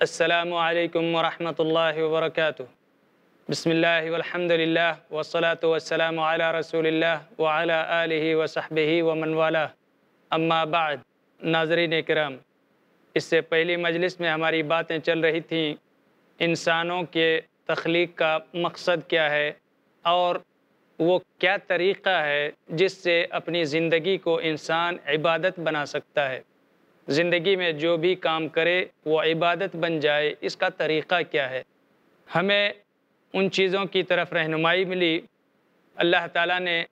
السلام علیکم ورحمۃ اللہ وبرکاتہ۔ بسم اللہ والحمد للہ والصلاة والسلام علی رسول اللہ وعلی آلہ وصحبہ ومن والا اما بعد، ناظرین کرام، اس سے پہلی مجلس میں ہماری باتیں چل رہی تھیں۔ انسانوں کے تخلیق کا مقصد کیا ہے اور وہ کیا طریقہ ہے جس سے اپنی زندگی کو انسان عبادت بنا سکتا ہے۔ زندگی میں جو بھی کام کرے، وہ عبادت بن جائے۔ اس کا طریقہ کیا ہے؟ ہمیں ان چیزوں کی طرف رہنمائی ملی۔ اللہ تعالیٰ نے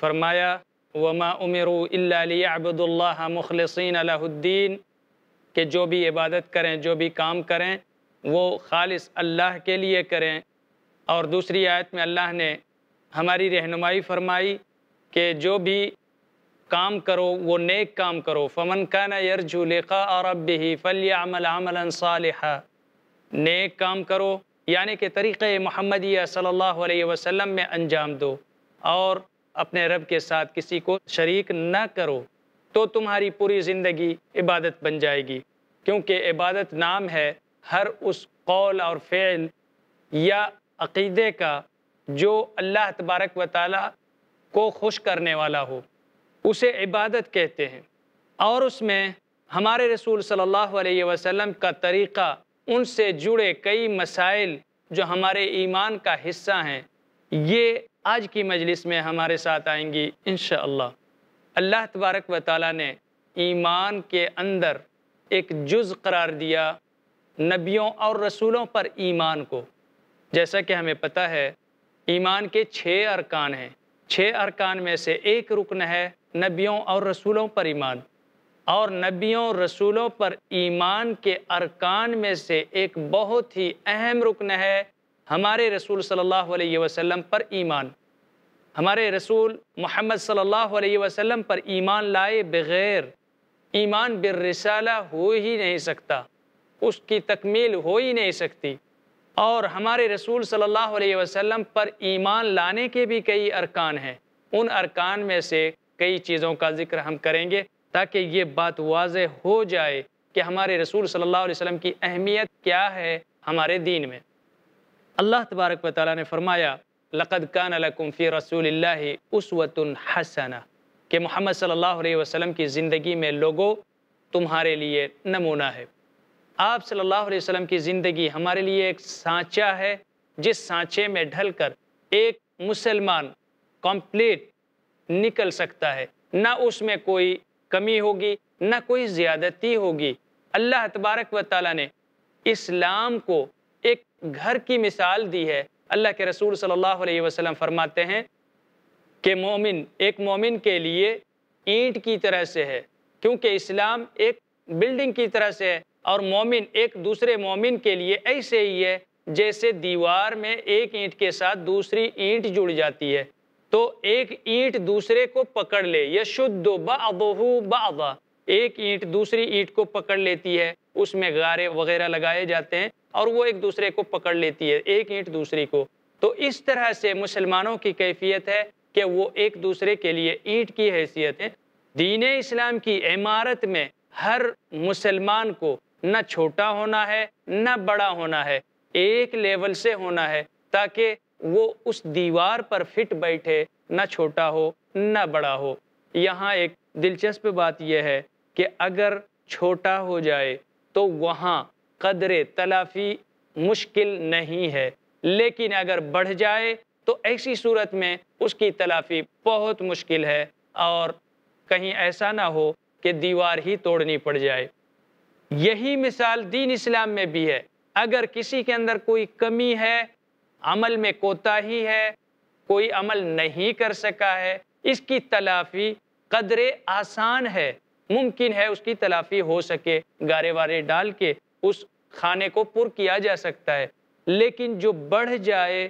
فرمایا، وما امروا الا ليعبدوا الله مخلصین له الدین کہ جو بھی عبادت کریں، جو بھی کام کریں، وہ خالص اللہ کے لیے کریں۔ اور دوسری آیت میں اللہ نے ہماری رہنمائی فرمائی کہ جو بھی کام کرو، وہ نیک کام کرو۔ فمن کان یرجو لقاء ربه فلیعمل عملا صالحا۔ نیک کام کرو یعنی کہ طریقہ محمدیہ صلی اللہ علیہ وسلم میں انجام دو۔ اور اپنے رب کے ساتھ کسی کو شریک نہ کرو، تو تمہاری پوری زندگی عبادت بن جائے گی۔ کیونکہ عبادت نام ہے ہر اس قول اور فعل یا عقیدے کا جو اللہ تبارک و تعالیٰ کو خوش کرنے والا ہو۔ اسے عبادت کہتے ہیں۔ اور اس میں ہمارے رسول صلی اللہ علیہ وسلم کا طریقہ، ان سے جڑے کئی مسائل جو ہمارے ایمان کا حصہ ہیں، یہ آج کی مجلس میں ہمارے ساتھ آئیں گی انشاءاللہ۔ اللہ تبارک و تعالیٰ نے ایمان کے اندر ایک جز قرار دیا نبیوں اور رسولوں پر ایمان کو۔ جیسا کہ ہمیں پتہ ہے، ایمان کے چھ ارکان ہیں۔ چھ ارکان میں سے ایک رکن ہے نبیوں اور رسولوں پر ایمان۔ اور نبیوں رسولوں پر ایمان کے ارکان میں سے ایک بہت ہی اہم رکن ہے ہمارے رسول صلی اللہ علیہ وسلم پر ایمان۔ ہمارے رسول محمد صلی اللہ علیہ وسلم پر ایمان لائے بغیر ایمان بالرسالہ ہو ہی نہیں سکتا، اس کی تکمیل ہو ہی نہیں سکتی۔ اور ہمارے رسول صلی اللہ علیہ وسلم پر ایمان لانے کے بھی کئی ارکان ہیں۔ ان ارکان میں سے کئی چیزوں کا ذکر ہم کریں گے تاکہ یہ بات واضح ہو جائے کہ ہمارے رسول صلی اللہ علیہ وسلم کی اہمیت کیا ہے ہمارے دین میں۔ اللہ تبارک و تعالیٰ نے فرمایا، لقد کان لکم فی رسول اللہ اسوۃ حسنہ کہ محمد صلی اللہ علیہ وسلم کی زندگی میں لوگوں، تمہارے لیے نمونہ ہے۔ آپ صلی اللہ علیہ وسلم کی زندگی ہمارے لیے ایک سانچہ ہے، جس سانچے میں ڈھل کر ایک مسلمان، کمپلیٹ نکل سکتا ہے۔ نہ اس میں کوئی کمی ہوگی، نہ کوئی زیادتی ہوگی۔ اللہ تبارک و تعالیٰ نے اسلام کو ایک گھر کی مثال دی ہے۔ اللہ کے رسول صلی اللہ علیہ وسلم فرماتے ہیں کہ مومن ایک مومن کے لیے اینٹ کی طرح سے ہے، کیونکہ اسلام ایک بلڈنگ کی طرح سے ہے اور مومن ایک دوسرے مومن کے لیے ایسے ہی ہے جیسے دیوار میں ایک اینٹ کے ساتھ دوسری اینٹ جڑ جاتی ہے۔ تو ایک اینٹ دوسرے کو پکڑ لے، یشد بعضہ بعضا ایک اینٹ دوسری اینٹ کو پکڑ لیتی ہے، اس میں غارے وغیرہ لگائے جاتے ہیں اور وہ ایک دوسرے کو پکڑ لیتی ہے، ایک اینٹ دوسری کو۔ تو اس طرح سے مسلمانوں کی کیفیت ہے کہ وہ ایک دوسرے کے لیے اینٹ کی حیثیت ہے دین اسلام کی عمارت میں ہر مسلمان کو نہ چھوٹا ہونا ہے، نہ بڑا ہونا ہے، ایک لیول سے ہونا ہے تاکہ وہ اس دیوار پر فٹ بیٹھے، نہ چھوٹا ہو، نہ بڑا ہو۔ یہاں ایک دلچسپ بات یہ ہے کہ اگر چھوٹا ہو جائے تو وہاں قدر تلافی مشکل نہیں ہے۔ لیکن اگر بڑھ جائے تو ایسی صورت میں اس کی تلافی بہت مشکل ہے اور کہیں ایسا نہ ہو کہ دیوار ہی توڑنی پڑ جائے۔ یہی مثال دین اسلام میں بھی ہے۔ اگر کسی کے اندر کوئی کمی ہے عمل میں کوتاہی ہے، کوئی عمل نہیں کر سکا ہے۔ اس کی تلافی قدر آسان ہے، ممکن ہے اس کی تلافی ہو سکے۔ گارے وارے ڈال کے اس کھانے کو پر کیا جا سکتا ہے۔ لیکن جو بڑھ جائے،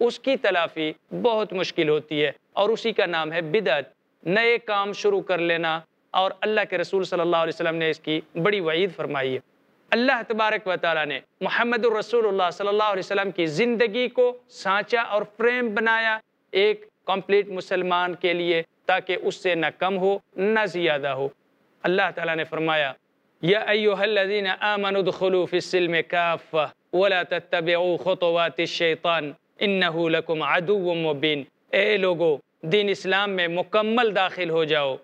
اس کی تلافی بہت مشکل ہوتی ہے۔ اور اسی کا نام ہے بدعت۔ نئے کام شروع کر لینا۔ اور اللہ کے رسول صلی اللہ علیہ وسلم نے اس کی بڑی وعید فرمائی ہے۔ اللہ تبارک و تعالیٰ نے محمد الرسول اللہ صلی اللہ علیہ وسلم کی زندگی کو سانچا اور فریم بنایا ایک کمپلیٹ مسلمان کے لیے تاکہ اس سے نہ کم ہو، نہ زیادہ ہو۔ اللہ تعالیٰ نے فرمایا، یا ایوہ الذین آمنوا دخلوا فی السلم کافہ ولا تتبعوا خطوات الشیطان انہو لکم عدو مبین۔ اے لوگو، دین اسلام میں مکمل داخل ہو جاؤ۔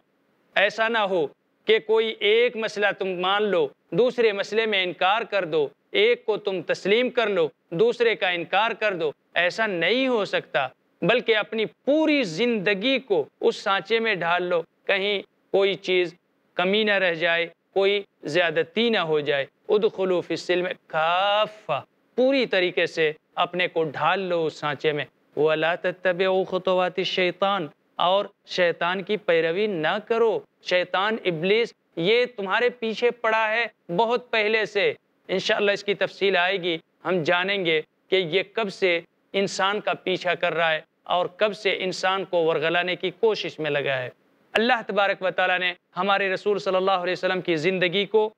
ایسا نہ ہو کہ کوئی ایک مسئلہ تم مان لو، دوسرے مسئلے میں انکار کر دو، ایک کو تم تسلیم کر لو، دوسرے کا انکار کر دو، ایسا نہیں ہو سکتا۔ بلکہ اپنی پوری زندگی کو اس سانچے میں ڈھال لو، کہیں کوئی چیز کمی نہ رہ جائے، کوئی زیادتی نہ ہو جائے۔ ادخلو فی السلم کافہ۔ پوری طریقے سے اپنے کو ڈھال لو اس سانچے میں۔ وَلَا تَتَّبِعُوا خُطُوَاتِ الشَّيْطَانِ۔ اور شیطان کی پیروی نہ کرو۔ شیطان ابلیس یہ تمہارے پیچھے پڑا ہے بہت پہلے سے۔ انشاءاللہ اس کی تفصیل آئے گی۔ ہم جانیں گے کہ یہ کب سے انسان کا پیچھا کر رہا ہے اور کب سے انسان کو ورغلانے کی کوشش میں لگا ہے۔ اللہ تبارک و تعالیٰ نے ہمارے رسول صلی اللہ علیہ وسلم کی زندگی کو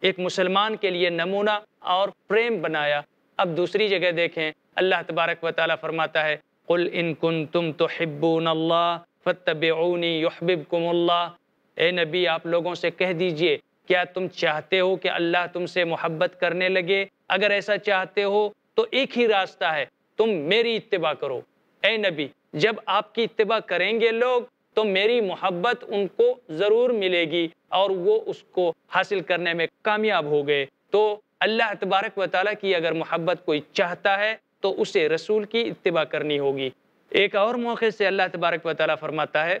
ایک مسلمان کے لیے نمونہ اور پریم بنایا۔ اب دوسری جگہ دیکھیں۔ اللہ تبارک و تعالیٰ فرماتا ہے قل ان کنتم تحبون اللہ فتبعونی یحببکم اللہ۔ اے نبی، آپ لوگوں سے کہہ دیجیے، کیا تم چاہتے ہو کہ اللہ تم سے محبت کرنے لگے؟ اگر ایسا چاہتے ہو تو ایک ہی راستہ ہے، تم میری اتباع کرو۔ اے نبی، جب آپ کی اتباع کریں گے لوگ، تو میری محبت ان کو ضرور ملے گی اور وہ اس کو حاصل کرنے میں کامیاب ہو گئے۔ تو اللہ تبارک و تعالیٰ کی اگر محبت کوئی چاہتا ہے تو اسے رسول کی اتباع کرنی ہوگی۔ ایک اور موقع سے اللہ تبارک و تعالیٰ فرماتا ہے،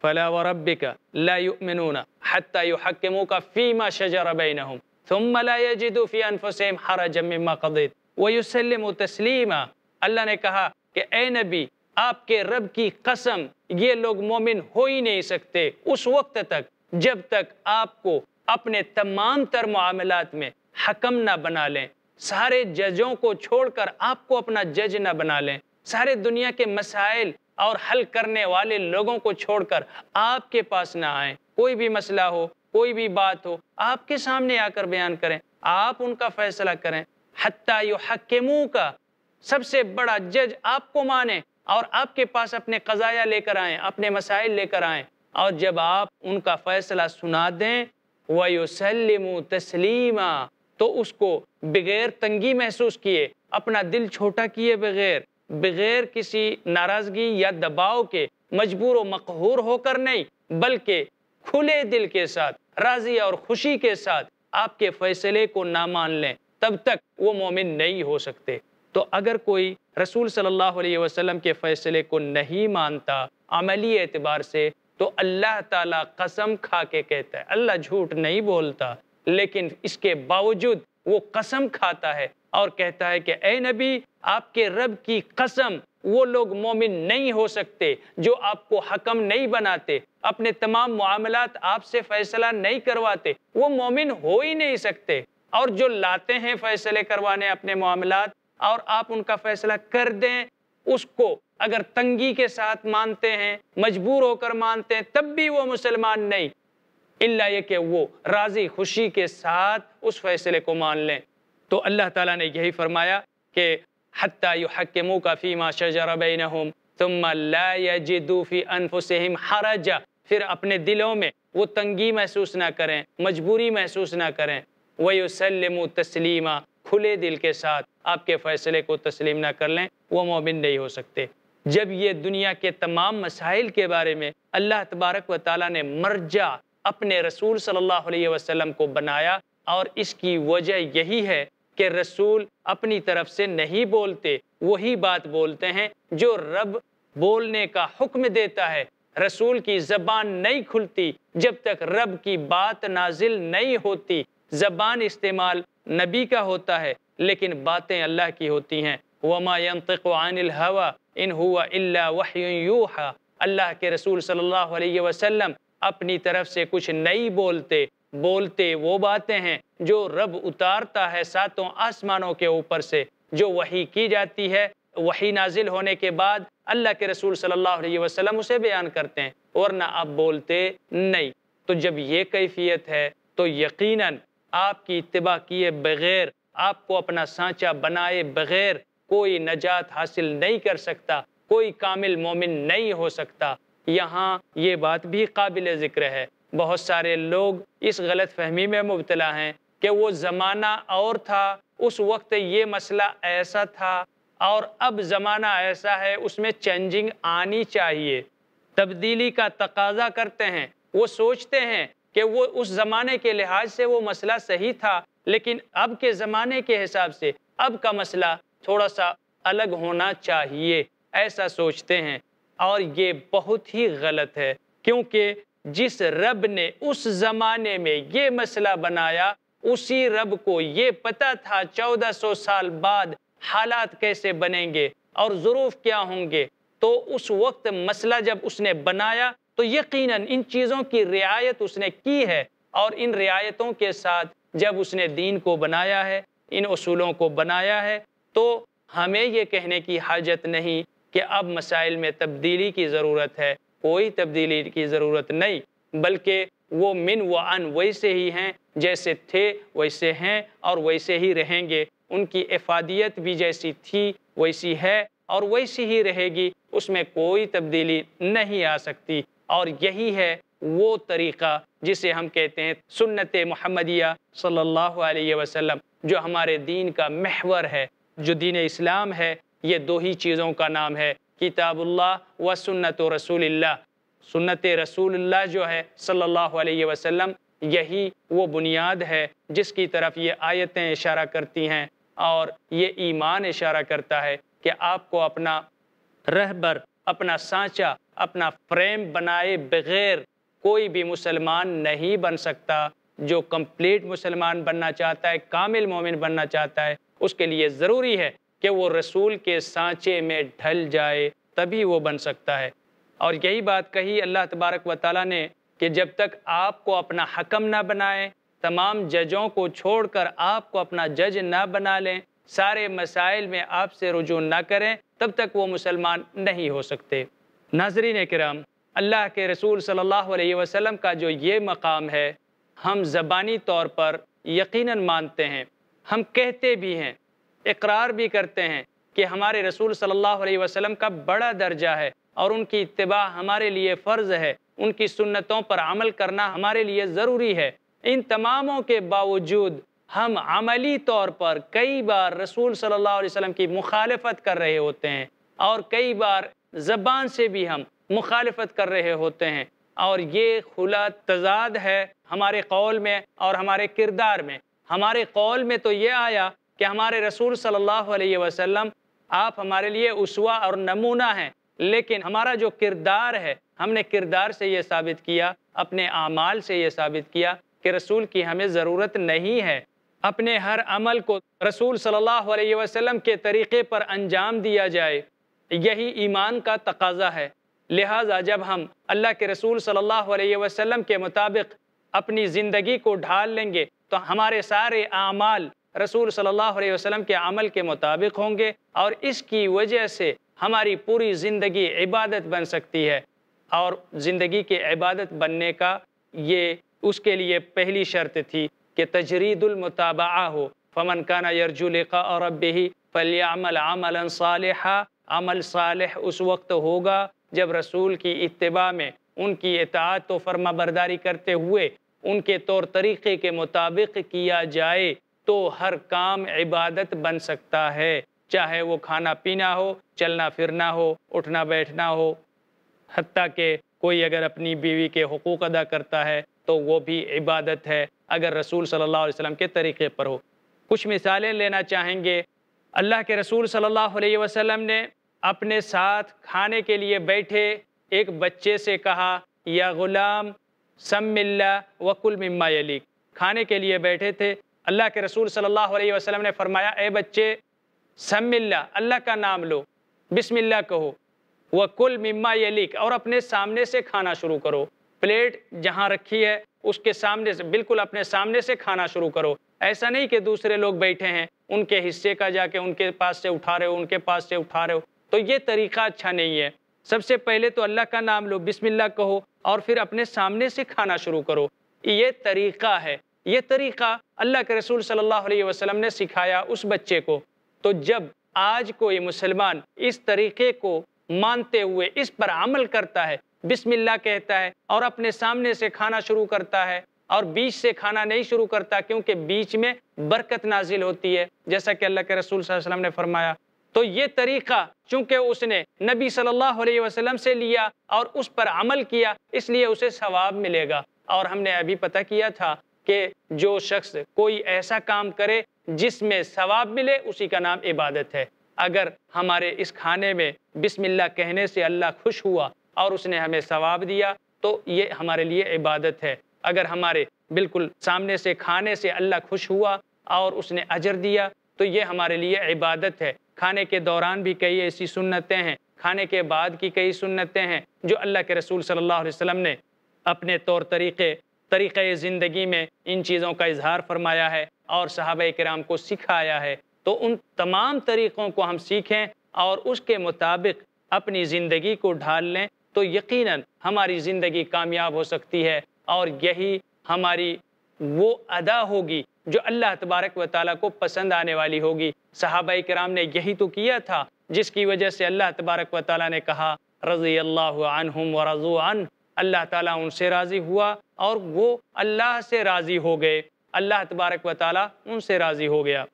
فلا وربك لا يؤمنون حتى يحكموك فيما شجر بينهم ثم لا يجدوا في انفسهم حرجا مما قضيت۔ ويسلموا تسليما۔ اللہ نے کہا کہ اے نبی، آپ کے رب کی قسم، یہ لوگ مومن ہو ہی نہیں سکتے۔ اس وقت تک، جب تک آپ کو اپنے تمام تر معاملات میں حکم نہ بنا لیں۔ سارے ججوں کو چھوڑ کر آپ کو اپنا جج نہ بنا لیں۔ سارے دنیا کے مسائل اور حل کرنے والے لوگوں کو چھوڑ کر آپ کے پاس نہ آئیں۔ کوئی بھی مسئلہ ہو، کوئی بھی بات ہو، آپ کے سامنے آ کر بیان کریں۔ آپ ان کا فیصلہ کریں۔ حتیٰ یحکمو کا سب سے بڑا جج آپ کو مانیں اور آپ کے پاس اپنے قضایا لے کر آئیں، اپنے مسائل لے کر آئیں۔ اور جب آپ ان کا فیصلہ سنا دیں، وَيُسَلِّمُ تَسْلِيمًا۔ تو اس کو بغیر تنگی محسوس کیے، اپنا دل چھوٹا کیے بغیر بغیر کسی ناراضگی یا دباؤ کے مجبور و مقہور ہو کر نہیں، بلکہ کھلے دل کے ساتھ، راضی اور خوشی کے ساتھ آپ کے فیصلے کو نہ مان لیں۔ تب تک وہ مومن نہیں ہو سکتے۔ تو اگر کوئی رسول صلی اللہ علیہ وسلم کے فیصلے کو نہیں مانتا عملی اعتبار سے، تو اللہ تعالیٰ قسم کھا کے کہتا ہے، اللہ جھوٹ نہیں بولتا۔ لیکن اس کے باوجود وہ قسم کھاتا ہے اور کہتا ہے کہ اے نبی، آپ کے رب کی قسم، وہ لوگ مومن نہیں ہو سکتے جو آپ کو حکم نہیں بناتے، اپنے تمام معاملات آپ سے فیصلہ نہیں کرواتے، وہ مومن ہو ہی نہیں سکتے۔ اور جو لاتے ہیں فیصلے کروانے اپنے معاملات اور آپ ان کا فیصلہ کر دیں، اس کو اگر تنگی کے ساتھ مانتے ہیں، مجبور ہو کر مانتے ہیں، تب بھی وہ مسلمان نہیں۔ اللہ یہ کہ وہ راضی خوشی کے ساتھ اس فیصلے کو مان لیں۔ تو اللہ تعالیٰ نے یہی فرمایا کہ حتیٰ یحکموک فیما شجر بینہم، ثم لا یجدو فی انفسہم حرجا۔ پھر اپنے دلوں میں وہ تنگی محسوس نہ کریں، مجبوری محسوس نہ کریں۔ وَيُسَلِّمُ تَسْلِيمًا کھلے دل کے ساتھ آپ کے فیصلے کو تسلیم نہ کر لیں، وہ مومن نہیں ہو سکتے۔ جب یہ دنیا کے تمام مسائل کے بارے میں اللہ تبارک و تعالیٰ نے مرجع اپنے رسول صلی اللہ علیہ وسلم کو بنایا اور اس کی وجہ یہی ہے کہ رسول اپنی طرف سے نہیں بولتے، وہی بات بولتے ہیں جو رب بولنے کا حکم دیتا ہے۔ رسول کی زبان نہیں کھلتی جب تک رب کی بات نازل نہیں ہوتی۔ زبان استعمال نبی کا ہوتا ہے، لیکن باتیں اللہ کی ہوتی ہیں۔ وما ينطق عن الهوى ان هو الا وحي يوحى۔ اللہ کے رسول صلی اللہ علیہ وسلم اپنی طرف سے کچھ نہیں بولتے۔ بولتے وہ باتیں ہیں جو رب اتارتا ہے ساتوں آسمانوں کے اوپر سے۔ جو وہی کی جاتی ہے وہی نازل ہونے کے بعد اللہ کے رسول صلی اللہ علیہ وسلم اسے بیان کرتے ہیں، ورنہ آپ بولتے نہیں۔ تو جب یہ کیفیت ہے، تو یقیناً آپ کی اتباع کیے بغیر، آپ کو اپنا سانچہ بنائے بغیر کوئی نجات حاصل نہیں کر سکتا، کوئی کامل مومن نہیں ہو سکتا۔ یہاں یہ بات بھی قابل ذکر ہے۔ بہت سارے لوگ اس غلط فہمی میں مبتلا ہیں کہ وہ زمانہ اور تھا، اس وقت یہ مسئلہ ایسا تھا اور اب زمانہ ایسا ہے، اس میں چینجنگ آنی چاہیے۔ تبدیلی کا تقاضا کرتے ہیں، وہ سوچتے ہیں کہ وہ اس زمانے کے لحاظ سے وہ مسئلہ صحیح تھا، لیکن اب کے زمانے کے حساب سے اب کا مسئلہ تھوڑا سا الگ ہونا چاہیے، ایسا سوچتے ہیں۔ اور یہ بہت ہی غلط ہے کیونکہ جس رب نے اس زمانے میں یہ مسئلہ بنایا، اسی رب کو یہ پتا تھا چودہ سو سال بعد حالات کیسے بنیں گے اور ظروف کیا ہوں گے۔ تو اس وقت مسئلہ جب اس نے بنایا، تو یقیناً ان چیزوں کی رعایت اس نے کی ہے۔ اور ان رعایتوں کے ساتھ جب اس نے دین کو بنایا ہے، ان اصولوں کو بنایا ہے، تو ہمیں یہ کہنے کی حاجت نہیں کہ اب مسائل میں تبدیلی کی ضرورت ہے، کوئی تبدیلی کی ضرورت نہیں، بلکہ وہ من و ان ویسے ہی ہیں، جیسے تھے ویسے ہیں اور ویسے ہی رہیں گے۔ ان کی افادیت بھی جیسی تھی ویسی ہے اور ویسی ہی رہے گی، اس میں کوئی تبدیلی نہیں آ سکتی۔ اور یہی ہے وہ طریقہ جسے ہم کہتے ہیں سنت محمدیہ صلی اللہ علیہ وسلم، جو ہمارے دین کا محور ہے، جو دین اسلام ہے۔ یہ دو ہی چیزوں کا نام ہے، کتاب اللہ و سنت و رسول اللہ۔ سنت رسول اللہ جو ہے، صلی اللہ علیہ وسلم، یہی وہ بنیاد ہے جس کی طرف یہ آیتیں اشارہ کرتی ہیں اور یہ ایمان اشارہ کرتا ہے کہ آپ کو اپنا رہبر، اپنا سانچہ، اپنا فریم بنائے بغیر کوئی بھی مسلمان نہیں بن سکتا۔ جو کمپلیٹ مسلمان بننا چاہتا ہے، کامل مومن بننا چاہتا ہے، اس کے لیے ضروری ہے کہ وہ رسول کے سانچے میں ڈھل جائے تبھی وہ بن سکتا ہے۔ اور یہی بات کہی اللہ تبارک و تعالیٰ نے کہ جب تک آپ کو اپنا حکم نہ بنائے تمام ججوں کو چھوڑ کر آپ کو اپنا جج نہ بنا لیں، سارے مسائل میں آپ سے رجوع نہ کریں، تب تک وہ مسلمان نہیں ہو سکتے۔ ناظرین کرام، اللہ کے رسول صلی اللہ علیہ وسلم کا جو یہ مقام ہے، ہم زبانی طور پر یقیناً مانتے ہیں، ہم کہتے بھی ہیں اقرار بھی کرتے ہیں کہ ہمارے رسول صلی اللہ علیہ وسلم کا بڑا درجہ ہے اور ان کی اتباع ہمارے لیے فرض ہے، ان کی سنتوں پر عمل کرنا ہمارے لیے ضروری ہے۔ ان تماموں کے باوجود ہم عملی طور پر کئی بار رسول صلی اللہ علیہ وسلم کی مخالفت کر رہے ہوتے ہیں اور کئی بار زبان سے بھی ہم مخالفت کر رہے ہوتے ہیں۔ اور یہ کھلا تضاد ہے ہمارے قول میں اور ہمارے کردار میں۔ ہمارے قول میں تو یہ آیا کہ ہمارے رسول صلی اللہ علیہ وسلم، آپ ہمارے لیے اسوا اور نمونہ ہیں، لیکن ہمارا جو کردار ہے، ہم نے کردار سے یہ ثابت کیا، اپنے اعمال سے یہ ثابت کیا کہ رسول کی ہمیں ضرورت نہیں ہے۔ اپنے ہر عمل کو رسول صلی اللہ علیہ وسلم کے طریقے پر انجام دیا جائے، یہی ایمان کا تقاضا ہے۔ لہٰذا جب ہم اللہ کے رسول صلی اللہ علیہ وسلم کے مطابق اپنی زندگی کو ڈھال لیں گے، تو ہمارے سارے اعمال رسول صلی اللہ علیہ وسلم کے عمل کے مطابق ہوں گے اور اس کی وجہ سے ہماری پوری زندگی عبادت بن سکتی ہے۔ اور زندگی کے عبادت بننے کا یہ اس کے لیے پہلی شرط تھی کہ تجرید المطابعہ ہو۔ فمن کانا یرجو لقاء ربہ فلیعمل عملا صالحا، عمل صالح اس وقت ہوگا جب رسول کی اتباع میں ان کی اطاعت و فرما برداری کرتے ہوئے ان کے طور طریقے کے مطابق کیا جائے۔ تو ہر کام عبادت بن سکتا ہے۔ چاہے وہ کھانا پینا ہو، چلنا پھرنا ہو، اٹھنا بیٹھنا ہو۔ حتیٰ کہ کوئی اگر اپنی بیوی کے حقوق ادا کرتا ہے تو وہ بھی عبادت ہے۔ اگر رسول صلی اللہ علیہ وسلم کے طریقے پر ہو۔ کچھ مثالیں لینا چاہیں گے۔ اللہ کے رسول صلی اللہ علیہ وسلم نے اپنے ساتھ کھانے کے لیے بیٹھے، ایک بچے سے کہا، یا غلام، سم اللہ وکل مما یلیک۔ کھانے کے لیے بیٹھے تھے۔ اللہ کے رسول صلی اللہ علیہ وسلم نے فرمایا، اے بچے، سم اللہ اللہ کا نام لو، بسم اللہ کہو وہ کل مما یلیک، اور اپنے سامنے سے کھانا شروع کرو۔ پلیٹ جہاں رکھی ہے، اس کے سامنے سے، بالکل اپنے سامنے سے کھانا شروع کرو۔ ایسا نہیں کہ دوسرے لوگ بیٹھے ہیں، ان کے حصے کا جا کے ان کے پاس سے اٹھا رہے ہو، ان کے پاس سے اٹھا رہے ہو۔ تو یہ طریقہ اچھا نہیں ہے۔ سب سے پہلے تو اللہ کا نام لو، بسم اللہ کہو، اور پھر اپنے سامنے سے کھانا شروع کرو۔ یہ طریقہ ہے۔ یہ طریقہ اللہ کے رسول صلی اللہ علیہ وسلم نے سکھایا اس بچے کو۔ تو جب آج کوئی مسلمان اس طریقے کو مانتے ہوئے اس پر عمل کرتا ہے، بسم اللہ کہتا ہے اور اپنے سامنے سے کھانا شروع کرتا ہے اور بیچ سے کھانا نہیں شروع کرتا کیونکہ بیچ میں برکت نازل ہوتی ہے، جیسا کہ اللہ کے رسول صلی اللہ علیہ وسلم نے فرمایا۔ تو یہ طریقہ چونکہ اس نے نبی صلی اللہ علیہ وسلم سے لیا اور اس پر عمل کیا، اس لیے اسے ثواب ملے گا۔ اور ہم نے ابھی پتہ کیا تھا کہ جو شخص کوئی ایسا کام کرے جس میں ثواب ملے، اسی کا نام عبادت ہے۔ اگر ہمارے اس کھانے میں بسم اللہ کہنے سے اللہ خوش ہوا اور اس نے ہمیں ثواب دیا، تو یہ ہمارے لیے عبادت ہے۔ اگر ہمارے بالکل سامنے سے کھانے سے اللہ خوش ہوا اور اس نے اجر دیا، تو یہ ہمارے لیے عبادت ہے۔ کھانے کے دوران بھی کئی ایسی سنتیں ہیں۔ کھانے کے بعد کی کئی سنتیں ہیں جو اللہ کے رسول صلی اللہ علیہ وسلم نے اپنے طور طریقے طریقۂ زندگی میں ان چیزوں کا اظہار فرمایا ہے اور صحابہ کرام کو سکھایا ہے۔ تو ان تمام طریقوں کو ہم سیکھیں اور اس کے مطابق اپنی زندگی کو ڈھال لیں تو یقیناً ہماری زندگی کامیاب ہو سکتی ہے اور یہی ہماری وہ ادا ہوگی جو اللہ تبارک و تعالیٰ کو پسند آنے والی ہوگی۔ صحابہ کرام نے یہی تو کیا تھا جس کی وجہ سے اللہ تبارک و تعالیٰ نے کہا، رضی اللہ عنہم و رضو عن اللہ تعالیٰ ان سے راضی ہوا اور وہ اللہ سے راضی ہو گئے۔ اللہ تبارک و تعالیٰ ان سے راضی ہو گیا۔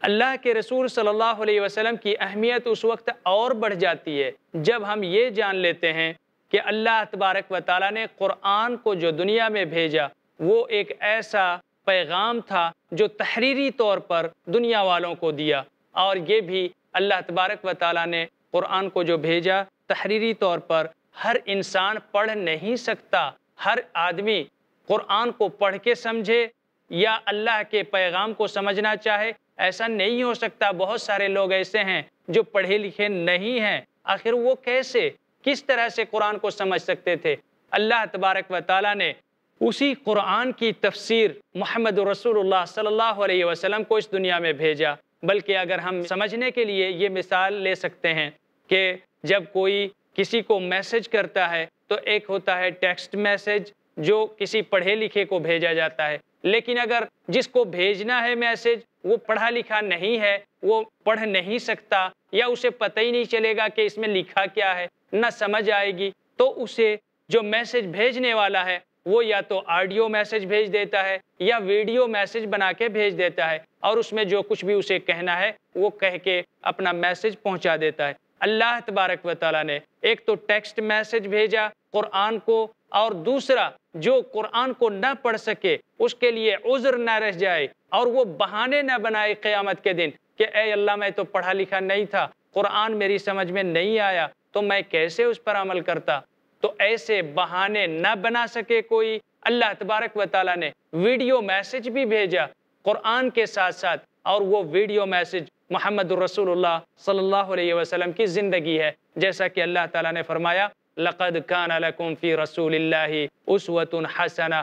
اللہ کے رسول صلی اللہ علیہ وسلم کی اہمیت اس وقت اور بڑھ جاتی ہے۔ جب ہم یہ جان لیتے ہیں کہ اللہ تبارک و تعالیٰ نے قرآن کو جو دنیا میں بھیجا، وہ ایک ایسا پیغام تھا جو تحریری طور پر دنیا والوں کو دیا۔ اور یہ بھی اللہ تبارک و تعالیٰ نے قرآن کو جو بھیجا تحریری طور پر ہر انسان پڑھ نہیں سکتا۔ ہر آدمی قرآن کو پڑھ کے سمجھے یا اللہ کے پیغام کو سمجھنا چاہے، ایسا نہیں ہو سکتا۔ بہت سارے لوگ ایسے ہیں جو پڑھے لکھے نہیں ہیں۔ آخر وہ کیسے؟ کس طرح سے قرآن کو سمجھ سکتے تھے؟ اللہ تبارک و تعالیٰ نے اسی قرآن کی تفسیر محمد رسول اللہ صلی اللہ علیہ وسلم کو اس دنیا میں بھیجا۔ بلکہ اگر ہم سمجھنے کے لیے یہ مثال لے سکتے ہیں کہ جب کوئی کسی کو میسج کرتا ہے تو ایک ہوتا ہے ٹیکسٹ میسج جو کسی پڑھے لکھے کو بھیجا جاتا ہے۔ لیکن اگر جس کو بھیجنا ہے میسج وہ پڑھا لکھا نہیں ہے، وہ پڑھ نہیں سکتا یا اسے پتہ ہی نہیں چلے گا کہ اس میں لکھا کیا ہے، نہ سمجھ آئے گی، تو اسے جو میسج بھیجنے والا ہے وہ یا تو آڈیو میسج بھیج دیتا ہے یا ویڈیو میسج بنا کے بھیج دیتا ہے اور اس میں جو کچھ بھی اسے کہنا ہے وہ کہہ کے اپنا میسج پہنچا دیتا ہے۔ اللہ تبارک و تعالیٰ نے ایک تو ٹیکسٹ میسج بھیجا قرآن کو اور دوسرا جو قرآن کو نہ پڑھ سکے اس کے لیے عذر نہ رہ جائے اور وہ بہانے نہ بنائے قیامت کے دن کہ اے اللہ میں تو پڑھا لکھا نہیں تھا، قرآن میری سمجھ میں نہیں آیا، تو میں کیسے اس پر عمل کرتا؟ تو ایسے بہانے نہ بنا سکے کوئی۔ اللہ تبارک و تعالیٰ نے ویڈیو میسج بھی بھیجا قرآن کے ساتھ ساتھ اور وہ ویڈیو میسج محمد الرسول اللہ صلی اللہ علیہ وسلم کی زندگی ہے۔ جیسا کہ اللہ تعالیٰ نے فرمایا، لقد كان لكم في رسول الله اسوة حسنہ۔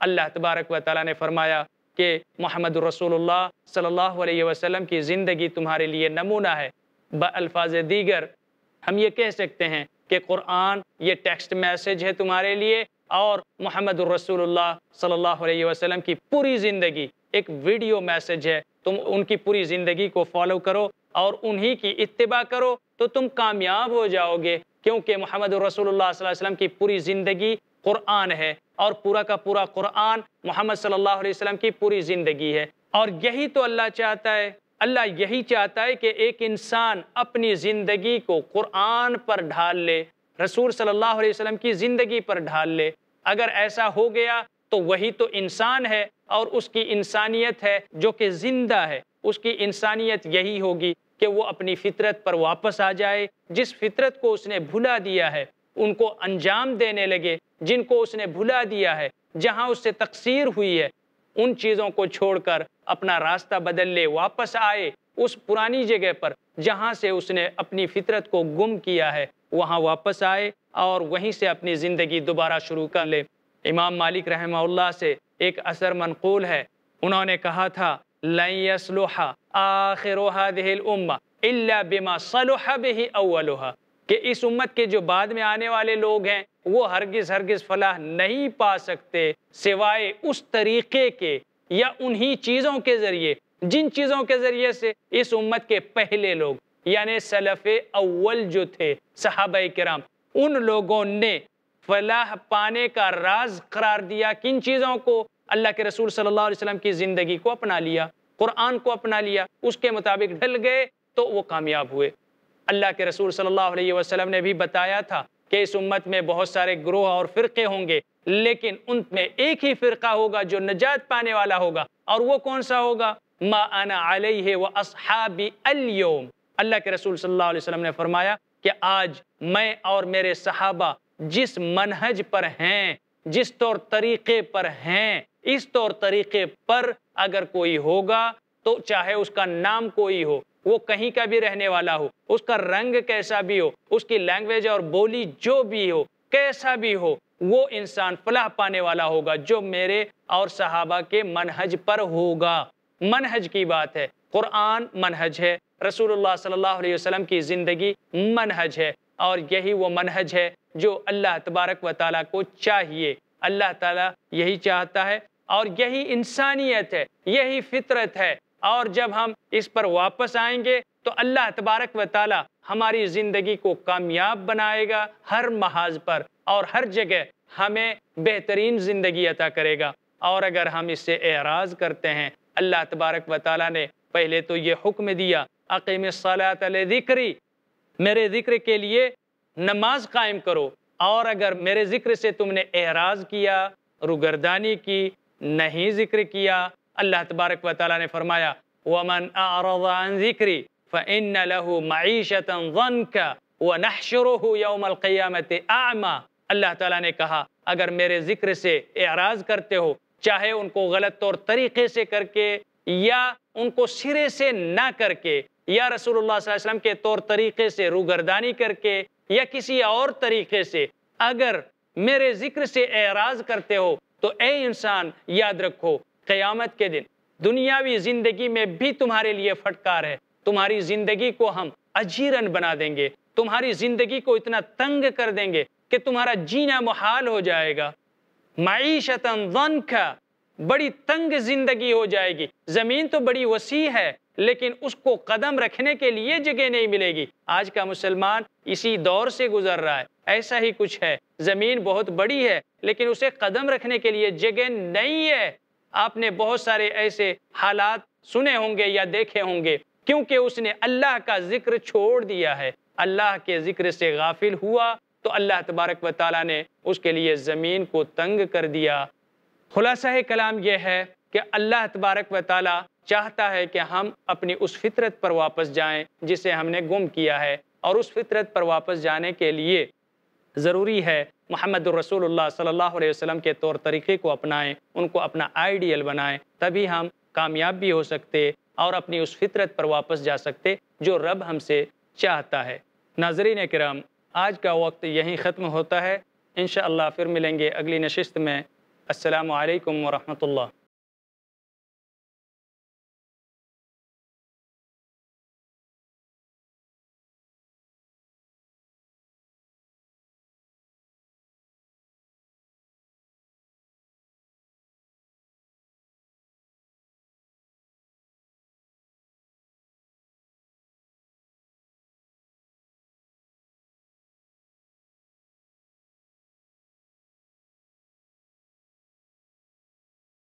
اللہ تبارک و تعالیٰ نے فرمایا کہ محمد الرسول اللہ صلی اللہ علیہ وسلم کی زندگی تمہارے لیے نمونہ ہے۔ الفاظ دیگر ہم یہ کہہ سکتے ہیں کہ قرآن یہ ٹیکسٹ میسج ہے تمہارے لیے اور محمد الرسول اللہ صلی اللہ علیہ وسلم کی پوری زندگی ایک ویڈیو میسج ہے۔ تم ان کی پوری زندگی کو فالو کرو اور انہی کی اتباع کرو تو تم کامیاب ہو جاؤ گے۔ کیونکہ محمد الرسول اللہ صلی اللہ علیہ وسلم کی پوری زندگی قرآن ہے اور پورا کا پورا قرآن محمد صلی اللہ علیہ وسلم کی پوری زندگی ہے۔ اور یہی تو اللہ چاہتا ہے۔ اللہ یہی چاہتا ہے کہ ایک انسان اپنی زندگی کو قرآن پر ڈھال لے، رسول صلی اللہ علیہ وسلم کی زندگی پر ڈھال لے۔ اگر ایسا ہو گیا تو وہی تو انسان ہے اور اس کی انسانیت ہے جو کہ زندہ ہے۔ اس کی انسانیت یہی ہوگی کہ وہ اپنی فطرت پر واپس آ جائے۔ جس فطرت کو اس نے بھلا دیا ہے، ان کو انجام دینے لگے۔ جن کو اس نے بھلا دیا ہے، جہاں اس سے تقصیر ہوئی ہے، ان چیزوں کو چھوڑ کر اپنا راستہ بدل لے، واپس آئے۔ اس پرانی جگہ پر جہاں سے اس نے اپنی فطرت کو گم کیا ہے، وہاں واپس آئے اور وہیں سے اپنی زندگی دوبارہ شروع کر لے۔ امام مالک رحمہ اللہ سے ایک اثر منقول ہے۔ انہوں نے کہا تھا، لَن يَسْلُحَ آخِرُ هَذِهِ الْأُمَّةِ إِلَّا بِمَا صَلُحَ بِهِ أَوَّلُهَا کہ اس امت کے جو بعد میں آنے والے لوگ ہیں، وہ ہرگز ہرگز فلاح نہیں پا سکتے سوائے اس طریقے کے یا انہی چیزوں کے ذریعے، جن چیزوں کے ذریعے سے اس امت کے پہلے لوگ یعنی سلف اول جو تھے، صحابہ کرام، ان لوگوں نے فلاح پانے کا راز قرار دیا، کن چیزوں کو اللہ کے رسول صلی اللہ علیہ وسلم کی زندگی کو اپنا لیا، قرآن کو اپنا لیا، اس کے مطابق ڈھل گئے تو وہ کامیاب ہوئے۔ اللہ کے رسول صلی اللہ علیہ وسلم نے بھی بتایا تھا کہ اس امت میں بہت سارے گروہ اور فرقے ہوں گے، لیکن ان میں ایک ہی فرقہ ہوگا جو نجات پانے والا ہوگا، اور وہ کون سا ہوگا؟ ما انا علیہ و اصحابی اليوم اللہ کے رسول صلی اللہ علیہ وسلم نے فرمایا کہ آج میں اور میرے صحابہ جس منہج پر ہیں، جس طور طریقے پر ہیں، اس طور طریقے پر اگر کوئی ہوگا تو چاہے اس کا نام کوئی ہو، وہ کہیں کا بھی رہنے والا ہو، اس کا رنگ کیسا بھی ہو، اس کی لینگویج اور بولی جو بھی ہو، کیسا بھی ہو، وہ انسان فلاح پانے والا ہوگا جو میرے اور صحابہ کے منہج پر ہوگا۔ منہج کی بات ہے، قرآن منہج ہے، رسول اللہ صلی اللہ علیہ وسلم کی زندگی منہج ہے اور یہی وہ منہج ہے جو اللہ تبارک و تعالیٰ کو چاہیے۔ اللہ تعالیٰ یہی چاہتا ہے اور یہی انسانیت ہے، یہی فطرت ہے۔ اور جب ہم اس پر واپس آئیں گے تو اللہ تبارک و تعالیٰ ہماری زندگی کو کامیاب بنائے گا ہر محاذ پر اور ہر جگہ ہمیں بہترین زندگی عطا کرے گا۔ اور اگر ہم اس سے اعراض کرتے ہیں، اللہ تبارک و تعالیٰ نے پہلے تو یہ حکم دیا عقیم علیہ ذکری میرے ذکر کے لیے نماز قائم کرو۔ اور اگر میرے ذکر سے تم نے اعراض کیا، روگردانی کی، نہیں ذکر کیا، اللہ تبارک و تعالیٰ نے فرمایا، وَمَنْ أَعْرَضَ عَنْ ذِكْرِ فَإِنَّ لَهُ مَعِيشَةً ضَنْكَ وَنَحْشُرُهُ يَوْمَ الْقِيَامَةِ أَعْمَى۔ اللہ تعالیٰ نے کہا، اگر میرے ذکر سے اعراض کرتے ہو، چاہے ان کو غلط طور طریقے سے کر کے یا ان کو سرے سے نہ کر کے، یا رسول اللہ صلی اللہ علیہ وسلم کے طور طریقے سے روگردانی کر کے یا کسی اور طریقے سے اگر میرے ذکر سے اعراض کرتے ہو تو اے انسان یاد رکھو، قیامت کے دن دنیاوی زندگی میں بھی تمہارے لیے پھٹکار ہے۔ تمہاری زندگی کو ہم اجیرن بنا دیں گے۔ تمہاری زندگی کو اتنا تنگ کر دیں گے کہ تمہارا جینا محال ہو جائے گا۔ معیشتاً ضنکا، بڑی تنگ زندگی ہو جائے گی۔ زمین تو بڑی وسیع ہے لیکن اس کو قدم رکھنے کے لیے جگہ نہیں ملے گی۔ آج کا مسلمان اسی دور سے گزر رہا ہے۔ ایسا ہی کچھ ہے۔ زمین بہت بڑی ہے، لیکن اسے قدم رکھنے کے لیے جگہ نہیں ہے۔ آپ نے بہت سارے ایسے حالات سنے ہوں گے یا دیکھے ہوں گے۔ کیونکہ اس نے اللہ کا ذکر چھوڑ دیا ہے۔ اللہ کے ذکر سے غافل ہوا تو اللہ تبارک و تعالیٰ نے اس کے لیے زمین کو تنگ کر دیا۔ خلاصہ کلام یہ ہے کہ اللہ تبارک و تعالیٰ چاہتا ہے کہ ہم اپنی اس فطرت پر واپس جائیں جسے ہم نے گم کیا ہے۔ اور اس فطرت پر واپس جانے کے لیے ضروری ہے محمد الرسول اللہ صلی اللہ علیہ وسلم کے طور طریقے کو اپنائیں، ان کو اپنا آئیڈیل بنائیں، تبھی ہم کامیاب بھی ہو سکتے اور اپنی اس فطرت پر واپس جا سکتے جو رب ہم سے چاہتا ہے۔ ناظرین کرام، آج کا وقت یہیں ختم ہوتا ہے۔ انشاءاللہ پھر ملیں گے اگلی نشست میں۔ السلام علیکم ورحمۃ اللہ۔